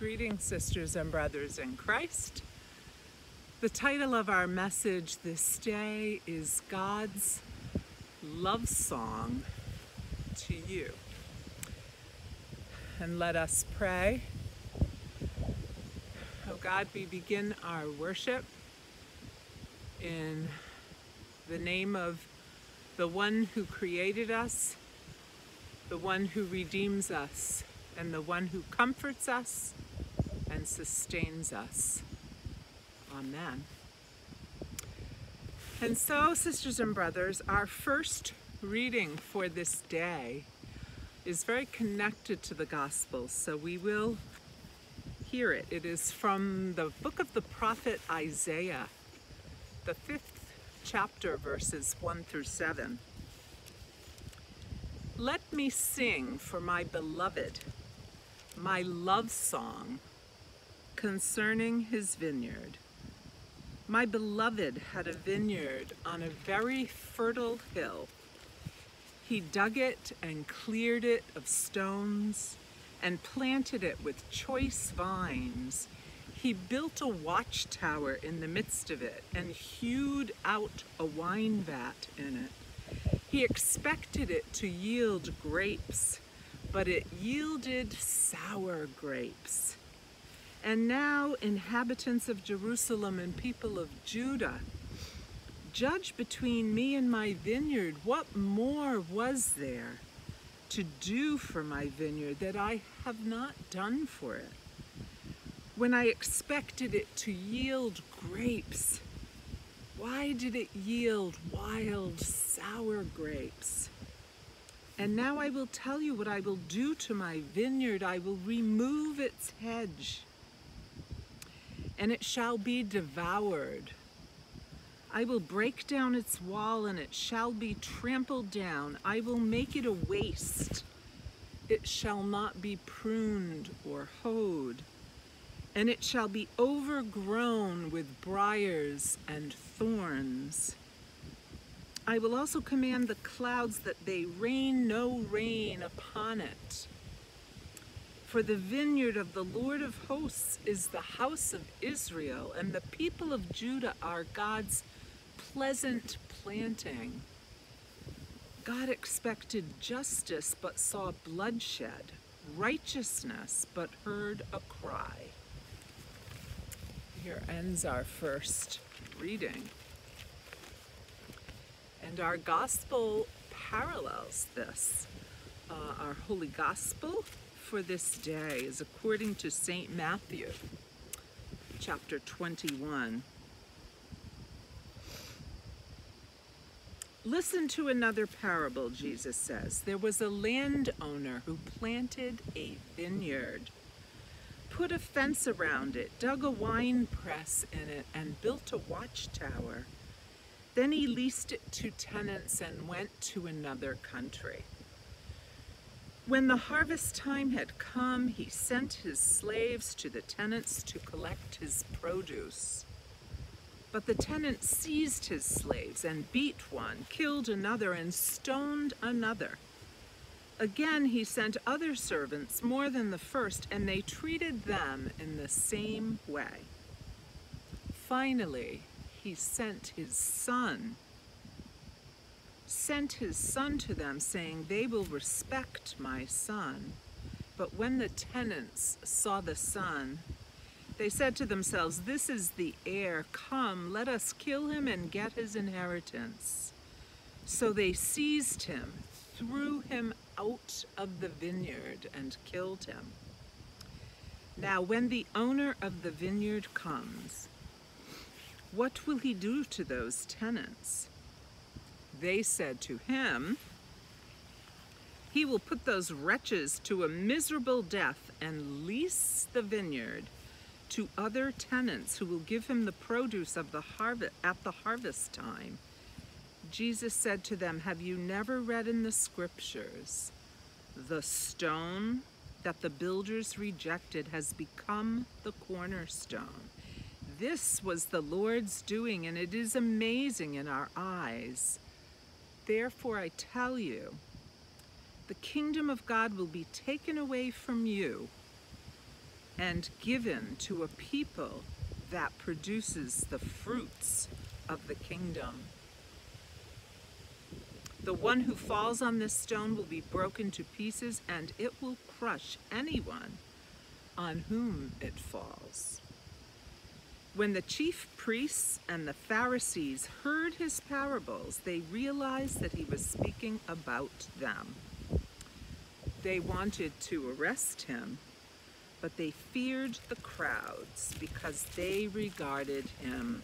Greetings, sisters and brothers in Christ. The title of our message this day is God's Love Song to You. And let us pray. Oh God, we begin our worship in the name of the one who created us, the one who redeems us, and the one who comforts us and sustains us. Amen. And so, sisters and brothers, our first reading for this day is very connected to the gospel, so we will hear it. It is from the book of the prophet Isaiah, the fifth chapter, verses 1 through 7. Let me sing for my beloved my love song concerning his vineyard. My beloved had a vineyard on a very fertile hill. He dug it and cleared it of stones and planted it with choice vines. He built a watchtower in the midst of it and hewed out a wine vat in it. He expected it to yield grapes, but it yielded sour grapes. And now, inhabitants of Jerusalem and people of Judah, judge between me and my vineyard. What more was there to do for my vineyard that I have not done for it? When I expected it to yield grapes, why did it yield wild, sour grapes? And now I will tell you what I will do to my vineyard. I will remove its hedge and it shall be devoured. I will break down its wall, and it shall be trampled down. I will make it a waste. It shall not be pruned or hoed, and it shall be overgrown with briars and thorns. I will also command the clouds that they rain no rain upon it. For the vineyard of the Lord of hosts is the house of Israel, and the people of Judah are God's pleasant planting. God expected justice but saw bloodshed, righteousness but heard a cry. Here ends our first reading. And our gospel parallels this. Uh, our holy gospel for this day is according to St. Matthew, chapter 21. Listen to another parable, Jesus says. There was a landowner who planted a vineyard, put a fence around it, dug a wine press in it, and built a watchtower. Then he leased it to tenants and went to another country. When the harvest time had come, he sent his slaves to the tenants to collect his produce. But the tenants seized his slaves and beat one, killed another, and stoned another. Again, he sent other servants more than the first, and they treated them in the same way. Finally, he sent his son sent his son to them, saying, They will respect my son. But when the tenants saw the son, they said to themselves, This is the heir. Come, let us kill him and get his inheritance. So they seized him, threw him out of the vineyard, and killed him. Now, when the owner of the vineyard comes, what will he do to those tenants? They said to him, He will put those wretches to a miserable death and lease the vineyard to other tenants who will give him the produce of the harvest at the harvest time. Jesus said to them, Have you never read in the scriptures, the stone that the builders rejected has become the cornerstone? This was the Lord's doing, and it is amazing in our eyes. Therefore I tell you, the kingdom of God will be taken away from you and given to a people that produces the fruits of the kingdom. The one who falls on this stone will be broken to pieces, and it will crush anyone on whom it falls. When the chief priests and the Pharisees heard his parables, they realized that he was speaking about them. They wanted to arrest him, but they feared the crowds because they regarded him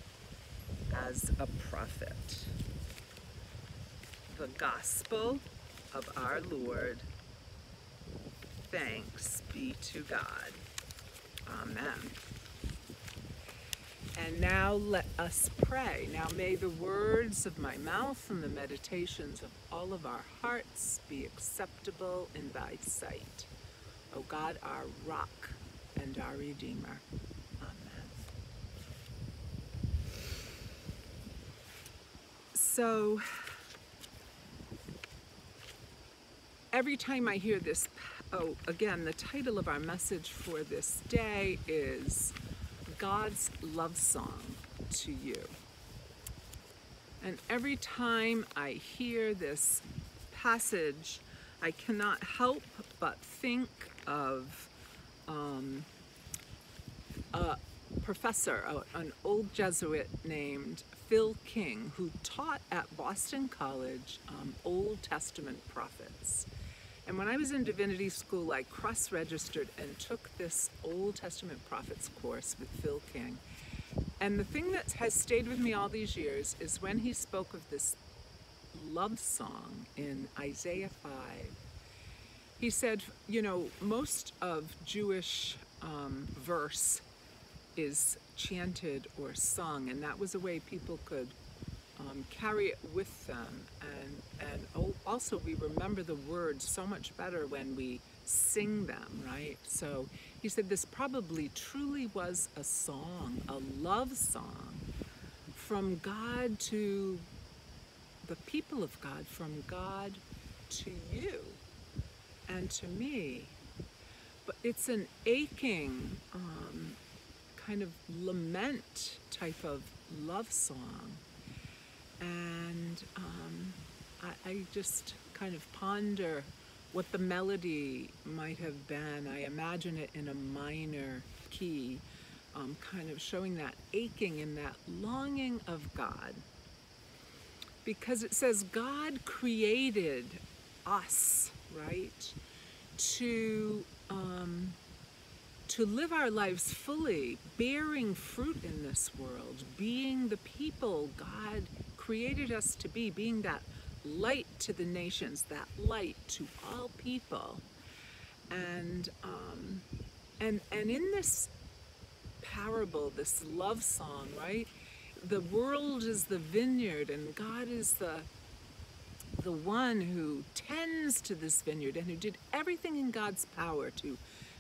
as a prophet. The Gospel of our Lord. Thanks be to God. Amen. And now let us pray. Now may the words of my mouth and the meditations of all of our hearts be acceptable in thy sight. O God, our rock and our redeemer. Amen. So every time I hear this, oh, again, the title of our message for this day is God's love song to you. And every time I hear this passage, I cannot help but think of um, a professor, an old Jesuit named Phil King, who taught at Boston College um, Old Testament prophets. And when I was in divinity school, I cross registered and took this Old Testament prophets course with Phil King. And the thing that has stayed with me all these years is when he spoke of this love song in Isaiah 5. He said, you know, most of Jewish um, verse is chanted or sung, and that was a way people could um, carry it with them. And, and also, we remember the words so much better when we sing them, right? So he said this probably truly was a song, a love song from God to the people of God, from God to you and to me. But it's an aching, um, kind of lament type of love song and um, I, I just kind of ponder what the melody might have been. I imagine it in a minor key, um, kind of showing that aching and that longing of God. Because it says God created us, right, to um, to live our lives fully, bearing fruit in this world, being the people God created us to be, being that light to the nations, that light to all people. And um, and and in this parable, this love song, right? The world is the vineyard, and God is the the one who tends to this vineyard and who did everything in God's power to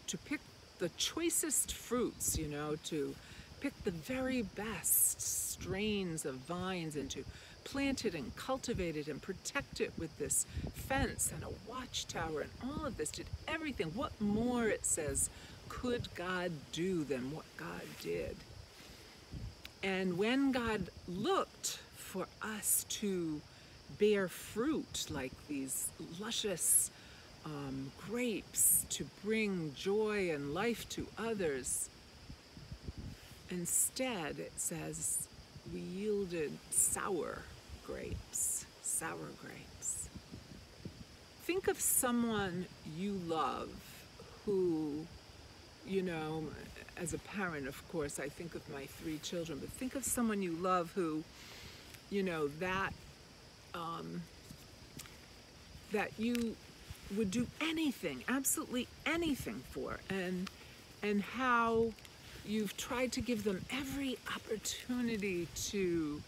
to pick the choicest fruits, you know, to pick the very best strains of vines and to plant it and cultivated and protected with this fence and a watchtower and all of this did everything. What more, it says, could God do than what God did? And when God looked for us to bear fruit like these luscious um, grapes to bring joy and life to others, Instead, it says we yielded sour grapes, sour grapes. Think of someone you love who, you know, as a parent, of course, I think of my three children, but think of someone you love who, you know, that, um, that you would do anything, absolutely anything for, and, and how you've tried to give them every opportunity to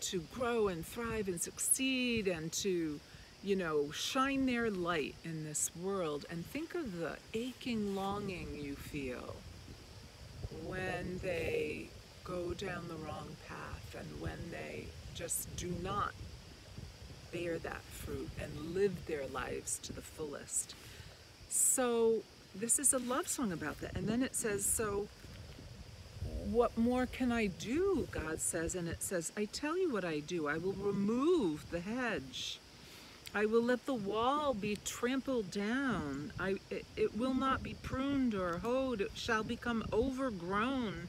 to grow and thrive and succeed and to you know shine their light in this world and think of the aching longing you feel when they go down the wrong path and when they just do not bear that fruit and live their lives to the fullest so this is a love song about that. And then it says, so what more can I do? God says, and it says, I tell you what I do. I will remove the hedge. I will let the wall be trampled down. I, it, it will not be pruned or hoed. It shall become overgrown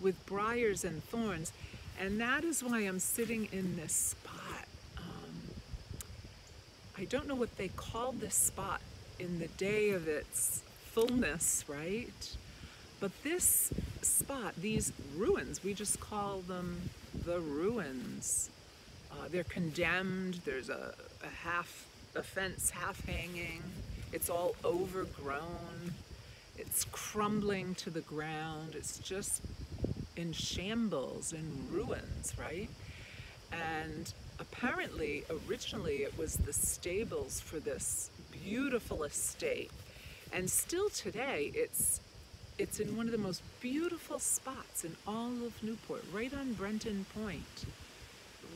with briars and thorns. And that is why I'm sitting in this spot. Um, I don't know what they call this spot in the day of its fullness, right? But this spot, these ruins, we just call them the ruins. Uh, they're condemned. There's a, a half, a fence half hanging. It's all overgrown. It's crumbling to the ground. It's just in shambles, in ruins, right? And apparently, originally, it was the stables for this beautiful estate. And still today, it's it's in one of the most beautiful spots in all of Newport, right on Brenton Point.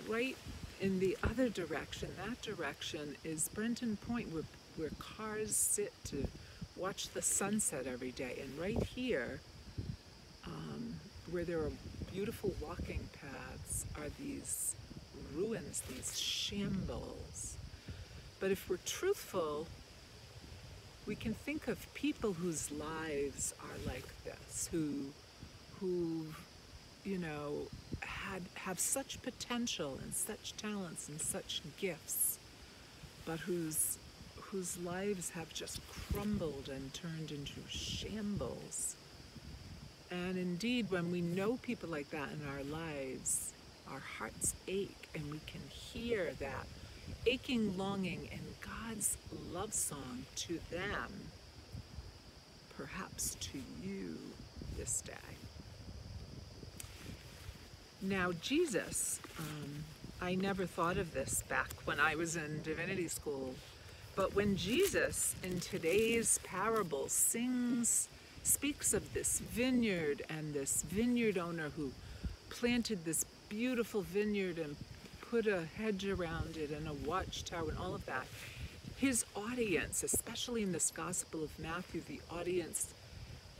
Right in the other direction, that direction is Brenton Point where, where cars sit to watch the sunset every day. And right here, um, where there are beautiful walking paths, are these ruins, these shambles. But if we're truthful, we can think of people whose lives are like this, who, who, you know, had have such potential and such talents and such gifts, but whose whose lives have just crumbled and turned into shambles. And indeed, when we know people like that in our lives, our hearts ache and we can hear that aching longing and God's love song to them, perhaps to you this day. Now, Jesus, um, I never thought of this back when I was in divinity school, but when Jesus in today's parable sings, speaks of this vineyard and this vineyard owner who planted this beautiful vineyard and put a hedge around it and a watchtower and all of that. His audience, especially in this Gospel of Matthew, the audience,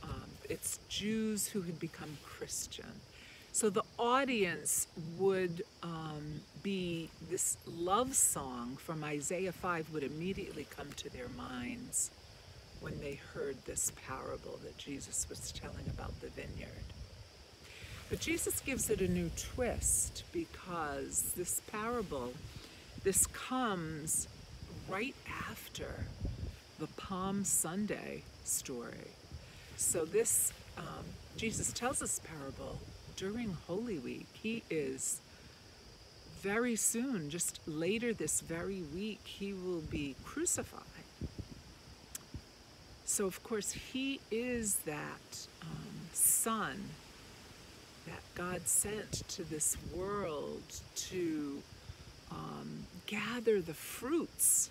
um, it's Jews who had become Christian. So the audience would um, be this love song from Isaiah 5 would immediately come to their minds when they heard this parable that Jesus was telling about the vineyard. But Jesus gives it a new twist because this parable, this comes right after the Palm Sunday story. So this, um, Jesus tells this parable during Holy Week. He is very soon, just later this very week, he will be crucified. So of course he is that um, son that God sent to this world to um, gather the fruits,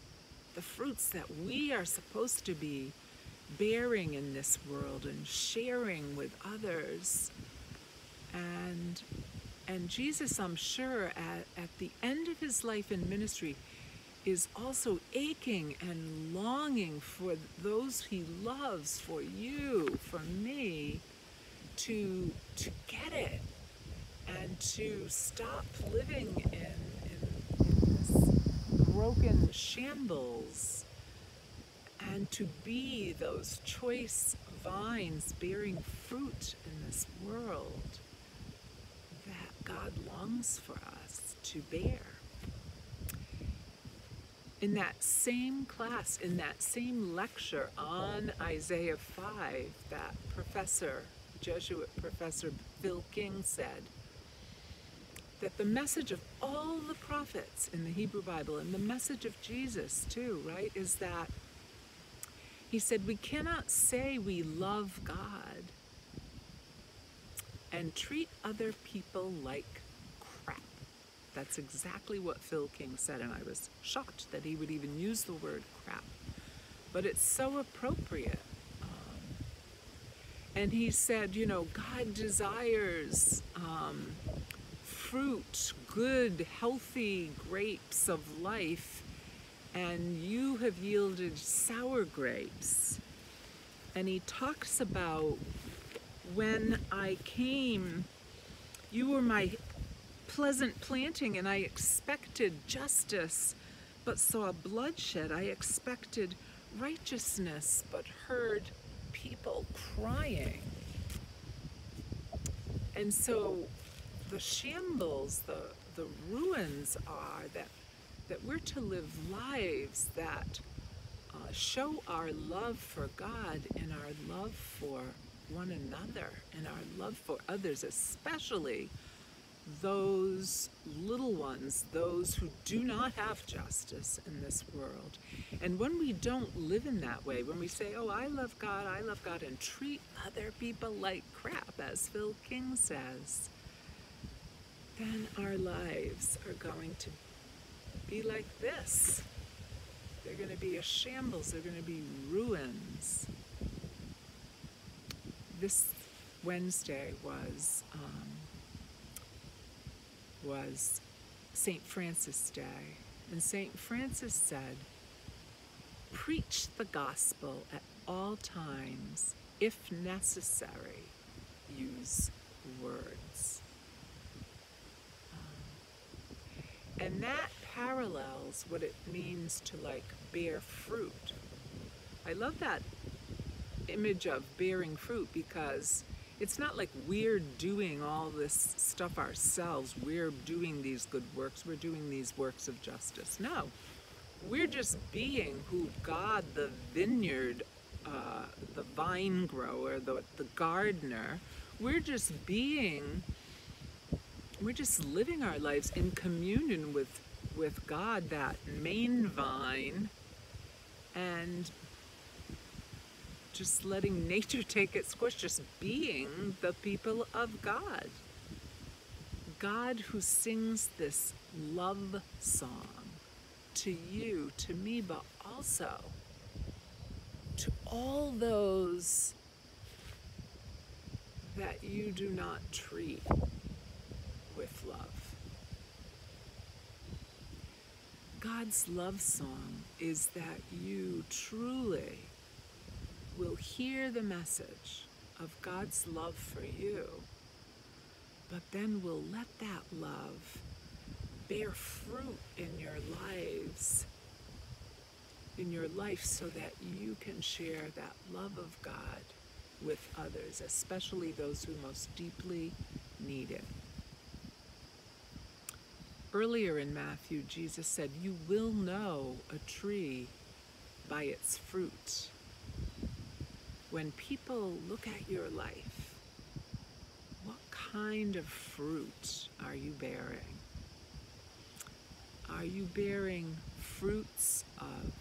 the fruits that we are supposed to be bearing in this world and sharing with others. And, and Jesus, I'm sure, at, at the end of his life in ministry, is also aching and longing for those he loves, for you, for me, to to get it and to stop living in, in, in this broken shambles and to be those choice vines bearing fruit in this world that God longs for us to bear. In that same class, in that same lecture on Isaiah 5, that professor Jesuit professor Phil King said that the message of all the prophets in the Hebrew Bible and the message of Jesus too, right, is that he said we cannot say we love God and treat other people like crap. That's exactly what Phil King said, and I was shocked that he would even use the word crap. But it's so appropriate and he said, you know, God desires um, fruit, good, healthy grapes of life, and you have yielded sour grapes. and he talks about when I came, you were my pleasant planting, and I expected justice, but saw bloodshed. I expected righteousness, but heard people crying. And so the shambles, the, the ruins are that, that we're to live lives that uh, show our love for God and our love for one another and our love for others, especially those little ones, those who do not have justice in this world. And when we don't live in that way, when we say, oh, I love God, I love God, and treat other people like crap, as Phil King says, then our lives are going to be like this. They're going to be a shambles, they're going to be ruins. This Wednesday was. Um, was St. Francis Day. And St. Francis said, Preach the gospel at all times, if necessary, use words. Um, and that parallels what it means to like bear fruit. I love that image of bearing fruit because it's not like we're doing all this stuff ourselves. We're doing these good works. We're doing these works of justice. No, we're just being who God, the vineyard, uh, the vine grower, the, the gardener, we're just being, we're just living our lives in communion with, with God, that main vine, and just letting nature take its course, just being the people of God. God who sings this love song to you, to me, but also to all those that you do not treat with love. God's love song is that you truly will hear the message of God's love for you, but then will let that love bear fruit in your lives, in your life, so that you can share that love of God with others, especially those who most deeply need it. Earlier in Matthew, Jesus said, You will know a tree by its fruit when people look at your life, what kind of fruit are you bearing? Are you bearing fruits of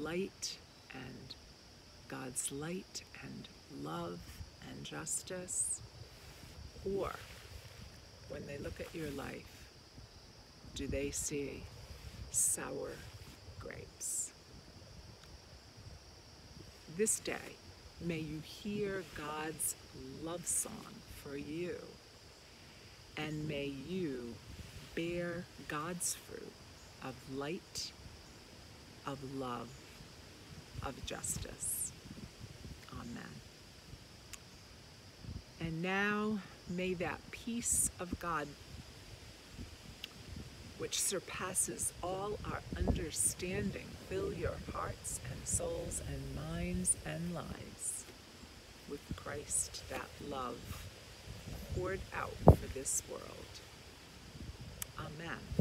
light and God's light and love and justice? Or when they look at your life, do they see sour grapes? This day, may you hear God's love song for you, and may you bear God's fruit of light, of love, of justice. Amen. And now may that peace of God which surpasses all our understanding, fill your hearts and souls and minds and lives with Christ, that love poured out for this world. Amen.